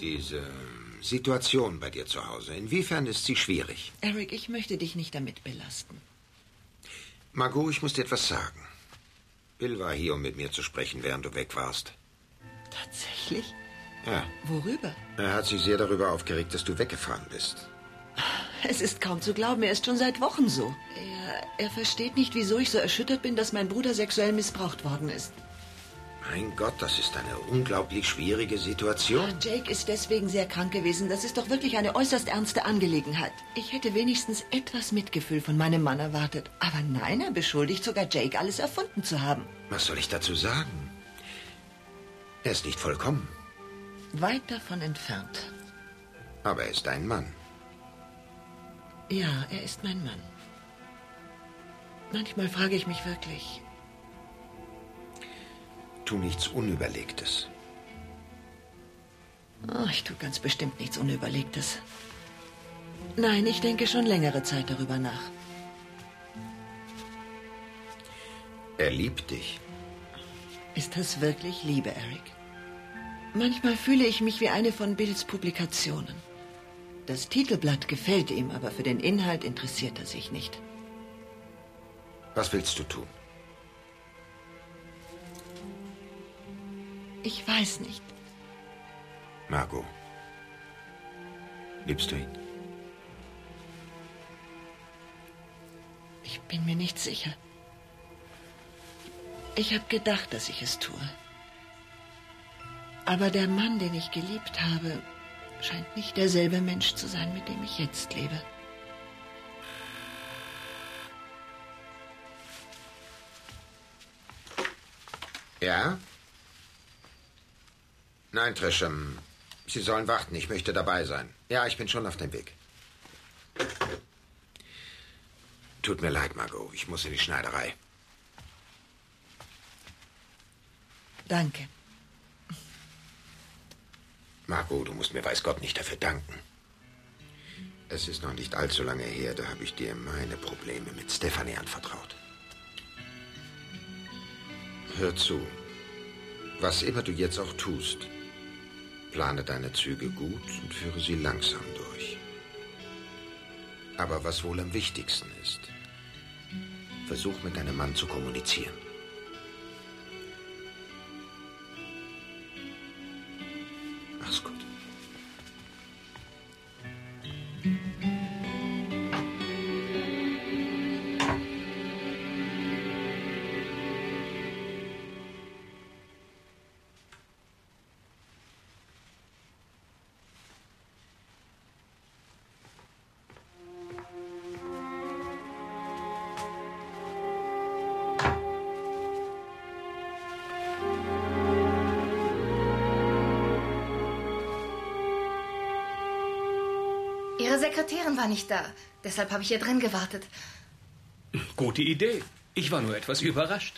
Diese Situation bei dir zu Hause, inwiefern ist sie schwierig? Eric, ich möchte dich nicht damit belasten. Margot, ich muss dir etwas sagen. Bill war hier, um mit mir zu sprechen, während du weg warst. Tatsächlich? Ja. Worüber? Er hat sich sehr darüber aufgeregt, dass du weggefahren bist. Es ist kaum zu glauben, er ist schon seit Wochen so. Er, er versteht nicht, wieso ich so erschüttert bin, dass mein Bruder sexuell missbraucht worden ist. Mein Gott, das ist eine unglaublich schwierige Situation. Jake ist deswegen sehr krank gewesen. Das ist doch wirklich eine äußerst ernste Angelegenheit. Ich hätte wenigstens etwas Mitgefühl von meinem Mann erwartet. Aber nein, er beschuldigt sogar Jake, alles erfunden zu haben. Was soll ich dazu sagen? Er ist nicht vollkommen. Weit davon entfernt. Aber er ist ein Mann. Ja, er ist mein Mann. Manchmal frage ich mich wirklich, Tu nichts Unüberlegtes. Oh, ich tue ganz bestimmt nichts Unüberlegtes. Nein, ich denke schon längere Zeit darüber nach. Er liebt dich. Ist das wirklich Liebe, Eric? Manchmal fühle ich mich wie eine von Bills Publikationen. Das Titelblatt gefällt ihm, aber für den Inhalt interessiert er sich nicht. Was willst du tun? Ich weiß nicht. Margot. Liebst du ihn? Ich bin mir nicht sicher. Ich habe gedacht, dass ich es tue. Aber der Mann, den ich geliebt habe, scheint nicht derselbe Mensch zu sein, mit dem ich jetzt lebe. Ja? Nein, Trisham. Sie sollen warten. Ich möchte dabei sein. Ja, ich bin schon auf dem Weg. Tut mir leid, Margot. Ich muss in die Schneiderei. Danke. Margot, du musst mir weiß Gott nicht dafür danken. Es ist noch nicht allzu lange her, da habe ich dir meine Probleme mit Stephanie anvertraut. Hör zu. Was immer du jetzt auch tust, plane deine Züge gut und führe sie langsam durch. Aber was wohl am wichtigsten ist, versuch mit deinem Mann zu kommunizieren. Ihre Sekretärin war nicht da. Deshalb habe ich hier drin gewartet. Gute Idee. Ich war nur etwas überrascht.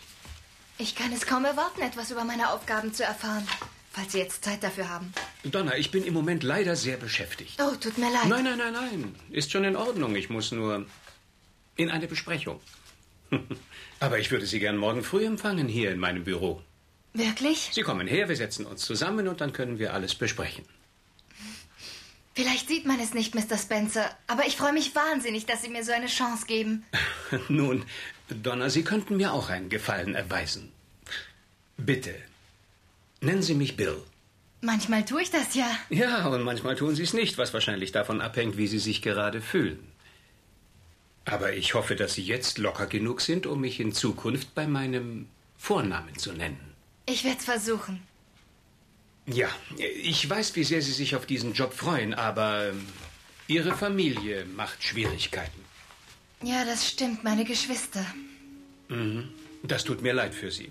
Ich kann es kaum erwarten, etwas über meine Aufgaben zu erfahren. Falls Sie jetzt Zeit dafür haben. Donna, ich bin im Moment leider sehr beschäftigt. Oh, tut mir leid. Nein, nein, nein, nein. Ist schon in Ordnung. Ich muss nur in eine Besprechung. Aber ich würde Sie gern morgen früh empfangen hier in meinem Büro. Wirklich? Sie kommen her, wir setzen uns zusammen und dann können wir alles besprechen. Vielleicht sieht man es nicht, Mr. Spencer, aber ich freue mich wahnsinnig, dass Sie mir so eine Chance geben. Nun, Donna, Sie könnten mir auch einen Gefallen erweisen. Bitte, nennen Sie mich Bill. Manchmal tue ich das ja. Ja, und manchmal tun Sie es nicht, was wahrscheinlich davon abhängt, wie Sie sich gerade fühlen. Aber ich hoffe, dass Sie jetzt locker genug sind, um mich in Zukunft bei meinem Vornamen zu nennen. Ich werde es versuchen. Ja, ich weiß, wie sehr Sie sich auf diesen Job freuen, aber ähm, Ihre Familie macht Schwierigkeiten. Ja, das stimmt, meine Geschwister. Mhm. Das tut mir leid für Sie.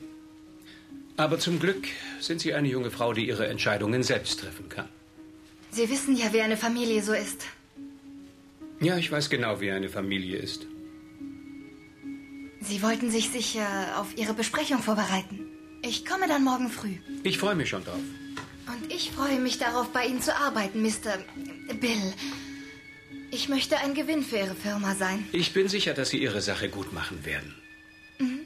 Aber zum Glück sind Sie eine junge Frau, die ihre Entscheidungen selbst treffen kann. Sie wissen ja, wie eine Familie so ist. Ja, ich weiß genau, wie eine Familie ist. Sie wollten sich sicher auf Ihre Besprechung vorbereiten. Ich komme dann morgen früh. Ich freue mich schon drauf. Und ich freue mich darauf, bei Ihnen zu arbeiten, Mr. Bill. Ich möchte ein Gewinn für Ihre Firma sein. Ich bin sicher, dass Sie Ihre Sache gut machen werden. Mhm.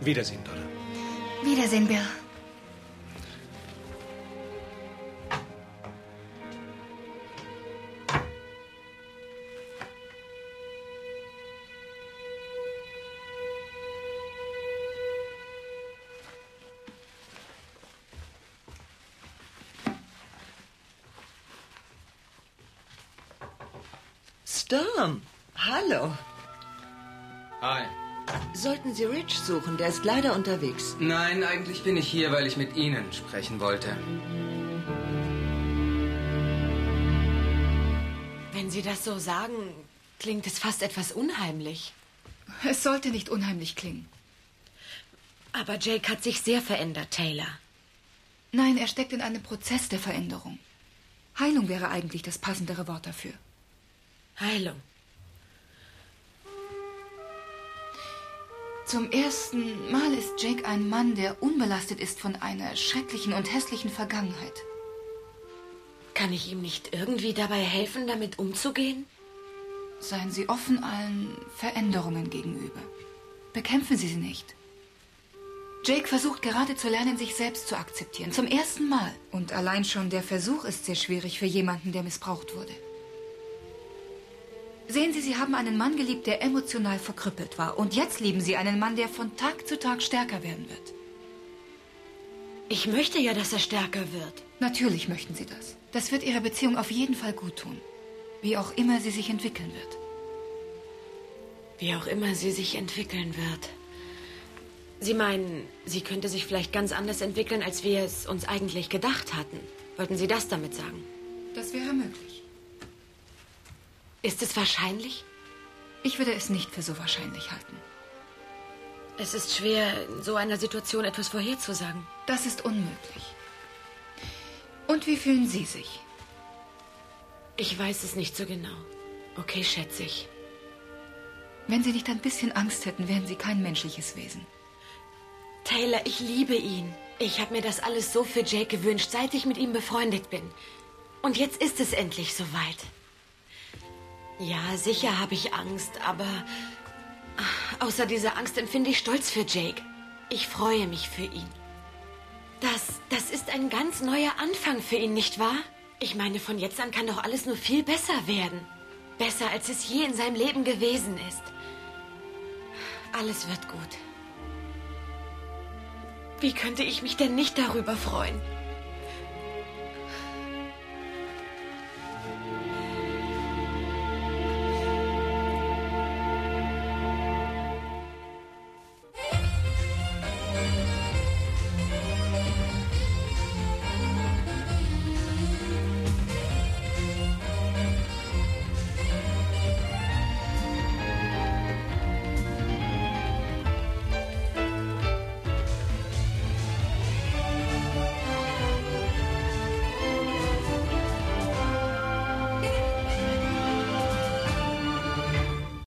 Wiedersehen, Donna. Wiedersehen, Bill. Storm, hallo. Hi. Sollten Sie Rich suchen, der ist leider unterwegs. Nein, eigentlich bin ich hier, weil ich mit Ihnen sprechen wollte. Wenn Sie das so sagen, klingt es fast etwas unheimlich. Es sollte nicht unheimlich klingen. Aber Jake hat sich sehr verändert, Taylor. Nein, er steckt in einem Prozess der Veränderung. Heilung wäre eigentlich das passendere Wort dafür. Heilung. Zum ersten Mal ist Jake ein Mann, der unbelastet ist von einer schrecklichen und hässlichen Vergangenheit. Kann ich ihm nicht irgendwie dabei helfen, damit umzugehen? Seien Sie offen allen Veränderungen gegenüber. Bekämpfen Sie sie nicht. Jake versucht gerade zu lernen, sich selbst zu akzeptieren. Zum ersten Mal. Und allein schon der Versuch ist sehr schwierig für jemanden, der missbraucht wurde. Sehen Sie, Sie haben einen Mann geliebt, der emotional verkrüppelt war. Und jetzt lieben Sie einen Mann, der von Tag zu Tag stärker werden wird. Ich möchte ja, dass er stärker wird. Natürlich möchten Sie das. Das wird Ihrer Beziehung auf jeden Fall gut tun. Wie auch immer sie sich entwickeln wird. Wie auch immer sie sich entwickeln wird. Sie meinen, sie könnte sich vielleicht ganz anders entwickeln, als wir es uns eigentlich gedacht hatten. Wollten Sie das damit sagen? Das wäre möglich. Ist es wahrscheinlich? Ich würde es nicht für so wahrscheinlich halten. Es ist schwer, in so einer Situation etwas vorherzusagen. Das ist unmöglich. Und wie fühlen Sie sich? Ich weiß es nicht so genau. Okay, schätze ich. Wenn Sie nicht ein bisschen Angst hätten, wären Sie kein menschliches Wesen. Taylor, ich liebe ihn. Ich habe mir das alles so für Jake gewünscht, seit ich mit ihm befreundet bin. Und jetzt ist es endlich soweit. Ja, sicher habe ich Angst, aber ah, außer dieser Angst empfinde ich Stolz für Jake. Ich freue mich für ihn. Das, das ist ein ganz neuer Anfang für ihn, nicht wahr? Ich meine, von jetzt an kann doch alles nur viel besser werden. Besser, als es je in seinem Leben gewesen ist. Alles wird gut. Wie könnte ich mich denn nicht darüber freuen?